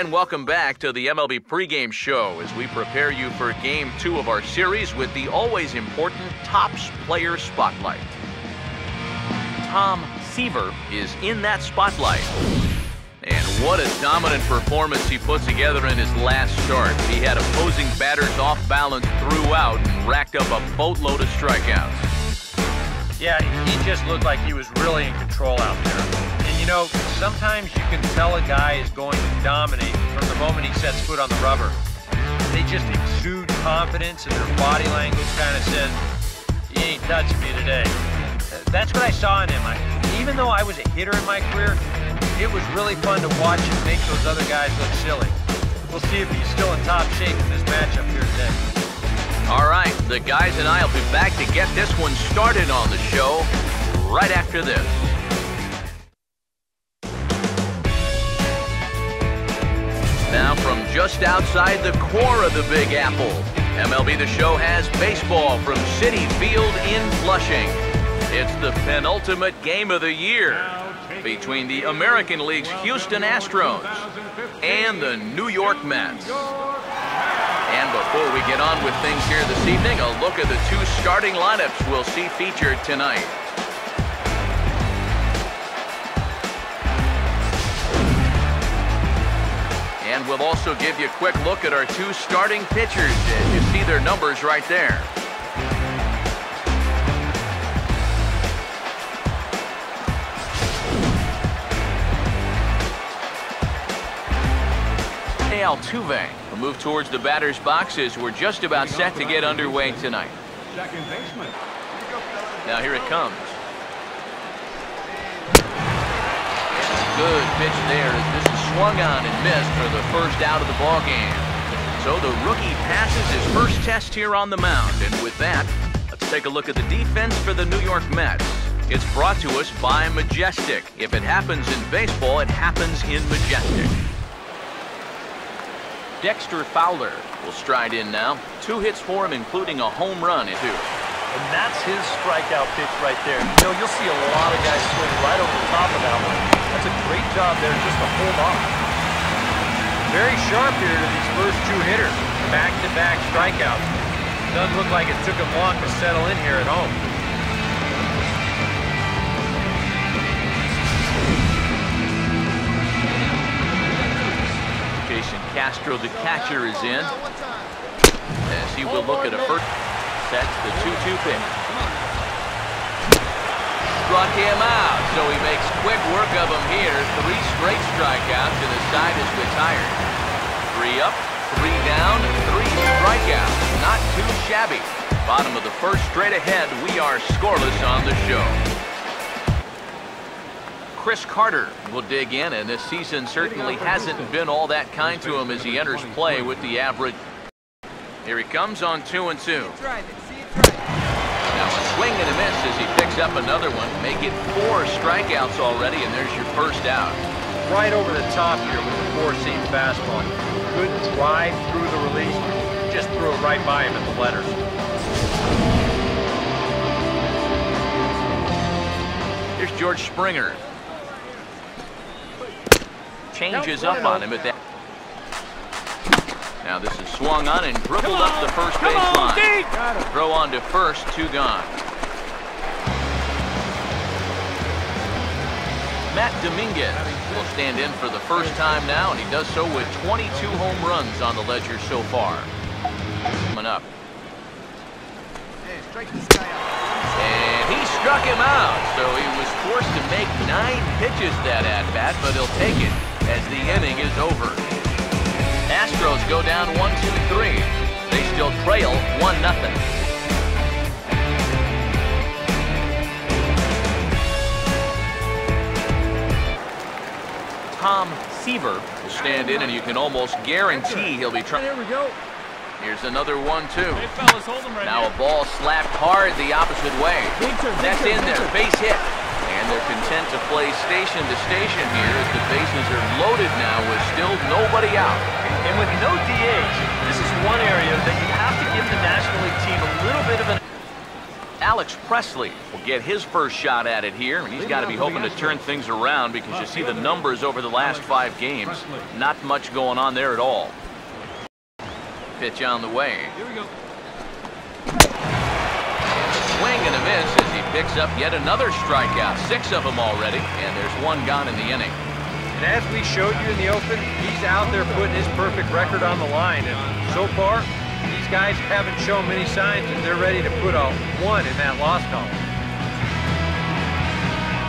And welcome back to the MLB pregame show as we prepare you for game two of our series with the always important Tops Player Spotlight. Tom Seaver is in that spotlight. And what a dominant performance he put together in his last start. He had opposing batters off balance throughout and racked up a boatload of strikeouts. Yeah, he just looked like he was really in control out there. You know, sometimes you can tell a guy is going to dominate from the moment he sets foot on the rubber. They just exude confidence and their body language kind of says, you ain't touching me today. That's what I saw in him. I, even though I was a hitter in my career, it was really fun to watch him make those other guys look silly. We'll see if he's still in top shape in this matchup here today. All right, the guys and I will be back to get this one started on the show right after this. Just outside the core of the Big Apple, MLB The Show has baseball from Citi Field in Flushing. It's the penultimate game of the year between the American League's Houston Astros and the New York Mets. And before we get on with things here this evening, a look at the two starting lineups we'll see featured tonight. And we'll also give you a quick look at our two starting pitchers as you see their numbers right there. Altuve will move towards the batter's boxes. We're just about set to get underway tonight. Now here it comes. Good pitch there as this is swung on and missed for the first out of the ball game. So the rookie passes his first test here on the mound. And with that, let's take a look at the defense for the New York Mets. It's brought to us by Majestic. If it happens in baseball, it happens in Majestic. Dexter Fowler will stride in now. Two hits for him, including a home run in two. And that's his strikeout pitch right there. You know, you'll see a lot of guys swing right over the top of that one. That's a great job there just to hold on. Very sharp here to these first two hitters. Back-to-back -back strikeouts. Doesn't look like it took him long to settle in here at home. Jason Castro, the catcher, is in. As he will look at a first sets the 2-2 pitch. Struck him out, so he makes quick work of him here. Three straight strikeouts, and the side is retired. Three up, three down, three strikeouts. Not too shabby. Bottom of the first straight ahead, we are scoreless on the show. Chris Carter will dig in, and this season certainly hasn't been all that kind to him as he enters play with the average here he comes on two and two. Now a swing and a miss as he picks up another one. Make it four strikeouts already, and there's your first out. Right over the top here with the four-seam fastball. Good drive through the release. Just threw it right by him at the letters. Here's George Springer. Changes up on him at that. Now this is swung on and dribbled up the first base line. Throw on to first, two gone. Matt Dominguez will stand in for the first time now, and he does so with 22 home runs on the ledger so far. Coming up. And he struck him out, so he was forced to make nine pitches that at-bat, but he'll take it as the inning is over. Astros go down one, two, three. They still trail one nothing. Tom Seaver will stand in, and you can almost guarantee he'll be trying. Here we go. Here's another one, two. Hey, fellas, hold them right now here. a ball slapped hard the opposite way. Big turn, big That's turn, in big there, turn. base hit. And they're content to play station to station here as the bases are loaded now with still nobody out. And with no DH, this is one area that you have to give the National League team a little bit of an... Alex Presley will get his first shot at it here, and he's got to be hoping to turn things around because you see the numbers over the last five games. Not much going on there at all. Pitch on the way. Here we go. Swing and a miss as he picks up yet another strikeout. Six of them already, and there's one gone in the inning. And as we showed you in the open, he's out there putting his perfect record on the line. And so far, these guys haven't shown many signs that they're ready to put a one in that loss column.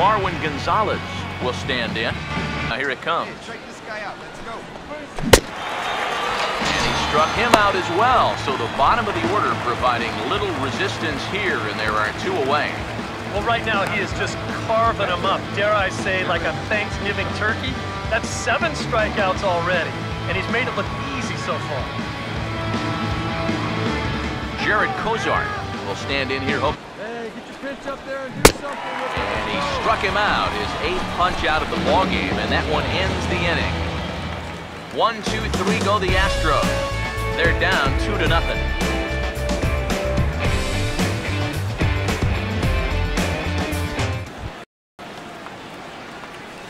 Marwin Gonzalez will stand in. Now here it comes. Check this guy out. Let's go. And he struck him out as well. So the bottom of the order providing little resistance here, and there are two away. Well, right now he is just carving them up. Dare I say, like a Thanksgiving turkey? That's seven strikeouts already, and he's made it look easy so far. Jared Kozar will stand in here. Hope Hey, get your pitch up there and do something with it. and he struck him out. His eighth punch out of the ball game, and that one ends the inning. One, two, three go the Astros. They're down two to nothing.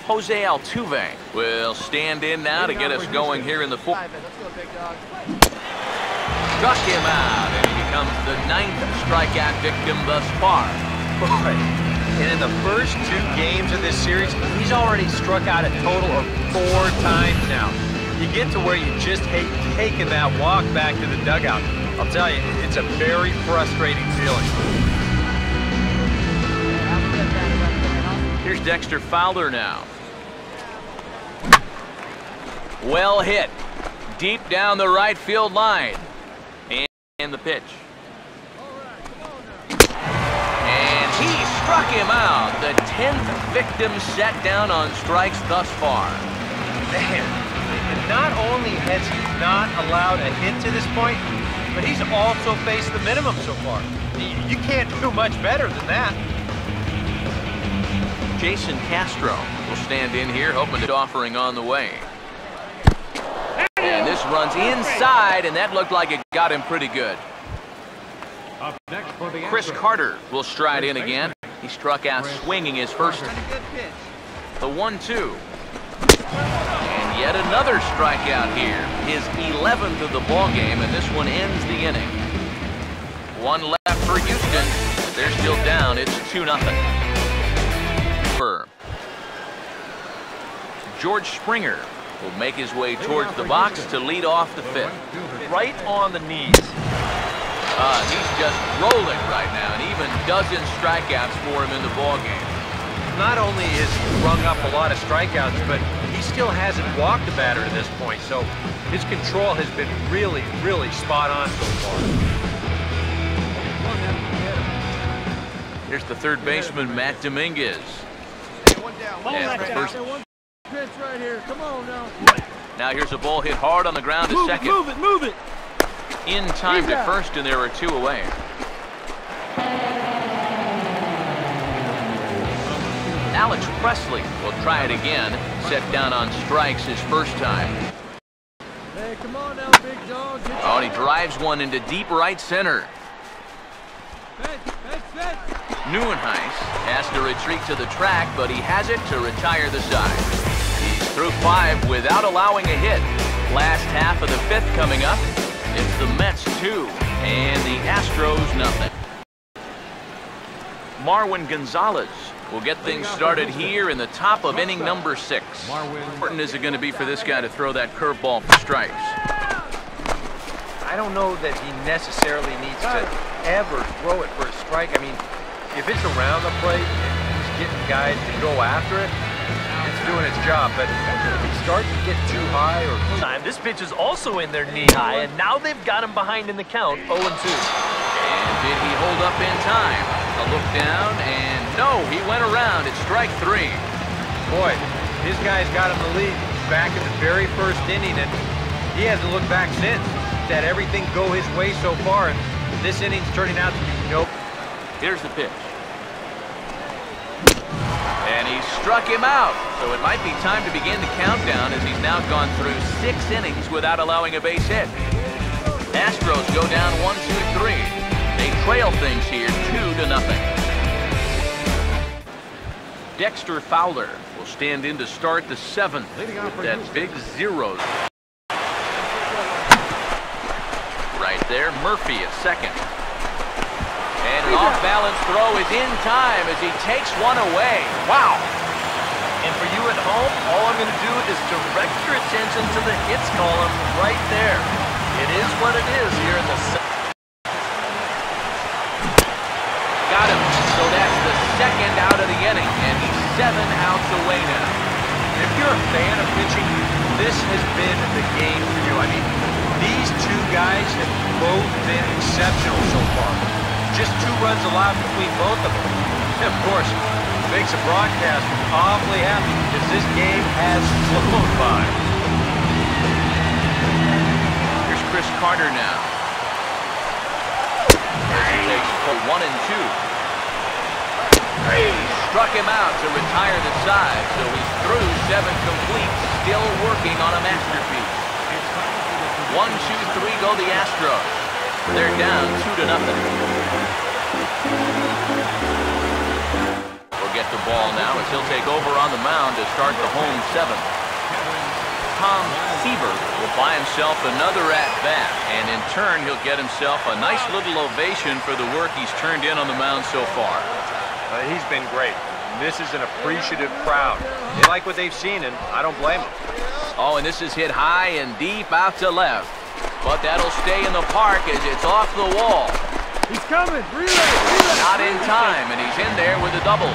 Jose Altuve will stand in now to get us going here in the fourth. Let's go, big dog. Struck him out, and he becomes the ninth strikeout victim thus far. Boy, and in the first two games of this series, he's already struck out a total of four times now. You get to where you just hate taking that walk back to the dugout. I'll tell you, it's a very frustrating feeling. Here's Dexter Fowler now. Well hit. Deep down the right field line. And, the pitch. And he struck him out. The 10th victim set down on strikes thus far. Man, not only has he not allowed a hit to this point, but he's also faced the minimum so far. You you can't do much better than that. Jason Castro will stand in here, hoping to offering on the way. Runs inside, and that looked like it got him pretty good. Up next for the Chris. Carter will stride in again. He struck out swinging his first. The one-two. And yet another strikeout here. His 11th of the ball game, and this one ends the inning. One left for Houston. but They're still down. It's 2 nothing. For George Springer will make his way towards the box to lead off the fifth. Right on the knees. Uh, he's just rolling right now, and even dozen strikeouts for him in the ball game. Not only has he rung up a lot of strikeouts, but he still hasn't walked a batter to this point. So his control has been really, really spot on so far. Here's the third baseman, Matt Dominguez. Hey, one down. One Yeah, down. the first- Hey, one pitch right here. Come on now. Now here's a ball hit hard on the ground to Move it, second. move it, move it. In time He's to out. first, and there are two away. Alex Presley will try it again. Set down on strikes his first time. Hey, come on now, big dog. Get Oh, and he drives one into deep right center. Nieuwenhuis has to retreat to the track, but he has it to retire the side. Through five without allowing a hit. Last half of the fifth coming up. It's the Mets two and the Astros nothing. Marwin Gonzalez will get things started here in the top of inning number six. How important is it going to be for this guy to throw that curveball for strikes? I don't know that he necessarily needs to ever throw it for a strike. I mean, if it's around the plate and he's getting guys to go after it, doing its job. But if he starts to get too high or Time. This pitch is also in their knee high, and now they've got him behind in the count, 0 2. And did he hold up in time? A look down, and no, he went around. It's strike three. boy, his guy's got him the lead back in the very first inning, and he hasn't looked back since. He's had everything go his way so far, and this inning's turning out to be nope. Here's the pitch. And he struck him out. So it might be time to begin the countdown as he's now gone through six innings without allowing a base hit. Astros go down one, two, three. They trail things here, two to nothing. Dexter Fowler will stand in to start the seventh with that big zeros. Right there, Murphy at second. And an off-balance throw is in time as he takes one away. Wow. And for you at home, all I'm going to do is direct your attention to the hits column right there. It is what it is here in the Got him. So that's the second out of the inning, and he's seven outs away now. If you're a fan of pitching, this has been the game for you. I mean, these two guys have both been exceptional so far. Just two runs allowed between both of them. And of course, makes a broadcaster awfully happy because this game has flown by. Here's Chris Carter now. Takes for one and two. Struck him out to retire the side, so he's through seven complete, still working on a masterpiece. One, two, three go the Astros. They're down two to nothing. Get the ball now as he'll take over on the mound to start the home seventh. Tom Seaver will buy himself another at-bat, and in turn, he'll get himself a nice little ovation for the work he's turned in on the mound so far. Uh, he's been great. This is an appreciative crowd. They like what they've seen, and I don't blame them. Oh, and this is hit high and deep out to left. But that'll stay in the park as it's off the wall. He's coming. Relay. Relay. Not in time, and he's in there with a double.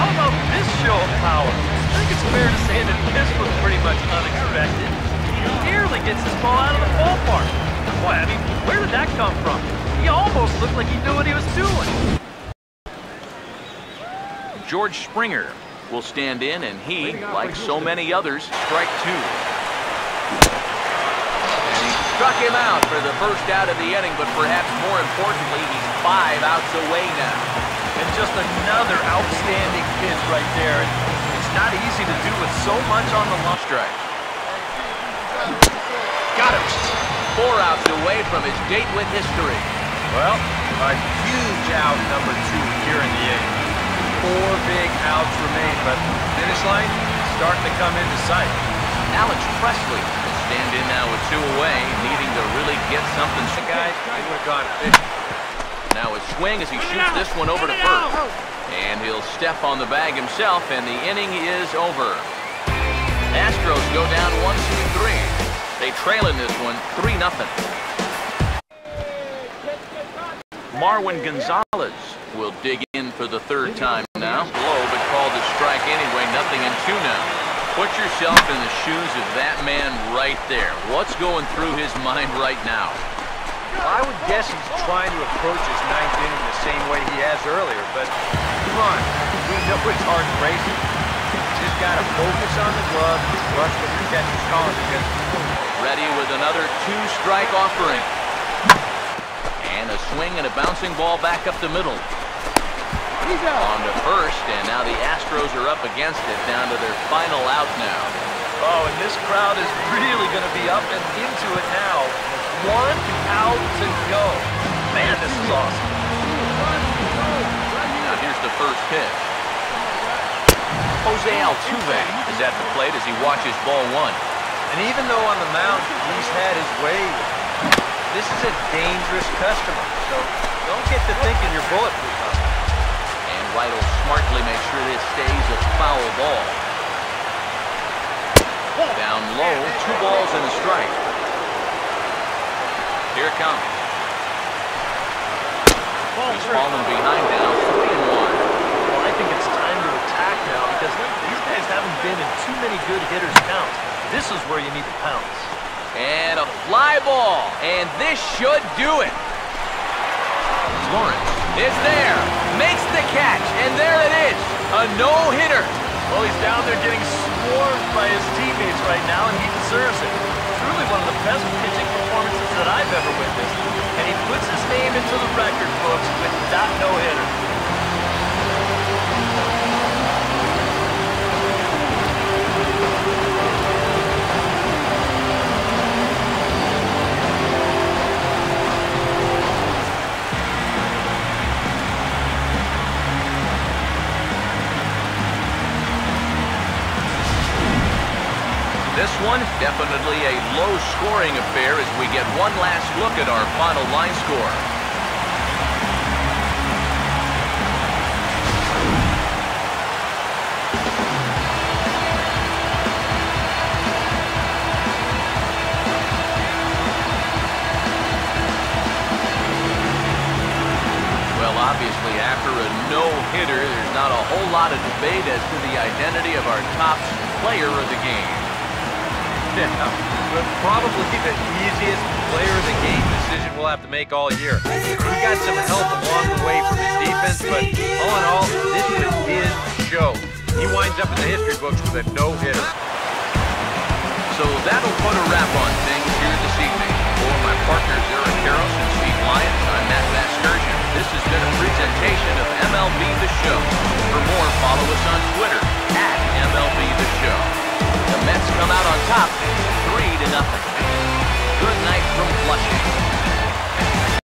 How about this show of power? I think it's fair to say that this was pretty much unexpected. He nearly gets this ball out of the ballpark. Boy, I mean, where did that come from? He almost looked like he knew what he was doing. George Springer will stand in, and he, like so many others, strike two. And he struck him out for the first out of the inning, but perhaps more importantly, he's five outs away now. And just another outstanding pitch right there. It's not easy to do with so much on the line. Strike. Got him. Four outs away from his date with history. Well, a huge out number two here in the eighth. Four big outs remain, but finish line starting to come into sight. Alex Presley will stand in now with two away, needing to really get something. Guys, they would have gone 50. Now a swing as he shoots this one over to first. And he'll step on the bag himself, and the inning is over. Astros go down one, two, three. They trail in this one, 3 nothing. Marwin Gonzalez will dig in for the third time now. Blow, but called a strike anyway, nothing in two now. Put yourself in the shoes of that man right there. What's going through his mind right now? I would guess he's trying to approach his ninth inning the same way he has earlier, but come on, we know it's hard to race it. Just got to focus on the glove, rush what your catcher's calling because Ready with another two-strike offering. And a swing and a bouncing ball back up the middle. He's out. On to first, and now the Astros are up against it, down to their final out now. Oh, and this crowd is really going to be up and into it now. One out to go. Man, this is awesome. Now here's the first pitch. Jose Altuve is at the plate as he watches ball one. And even though on the mound he's had his way, this is a dangerous customer. So don't get to thinking you're bulletproof. And White will smartly make sure this stays a foul ball. Down low, two balls and a strike. It comes. He's fallen behind now, three and one. Well, I think it's time to attack now because these guys haven't been in too many good hitters' counts. This is where you need to pounce. And a fly ball, and this should do it. Lawrence is there, makes the catch, and there it is, a no-hitter. Well, he's down there getting swarmed by his teammates right now, and he deserves it. Truly one of the best pitching performances to the record books with that no-hitter. This one, definitely a low-scoring affair as we get one last look at our final line score. Obviously, after a no-hitter, there's not a whole lot of debate as to the identity of our top player of the game. Yeah, but probably the easiest player of the game decision we'll have to make all year. He got some help along the way from his defense, but all in all, this was his show. He winds up in the history books with a no-hitter. So that'll put a wrap on things here this evening. For my partners Eric Karros and I'm Matt Vasgersian. This has been a presentation of MLB The Show. For more, follow us on Twitter at MLB The Show. The Mets come out on top, 3 to nothing. Good night from Flushing.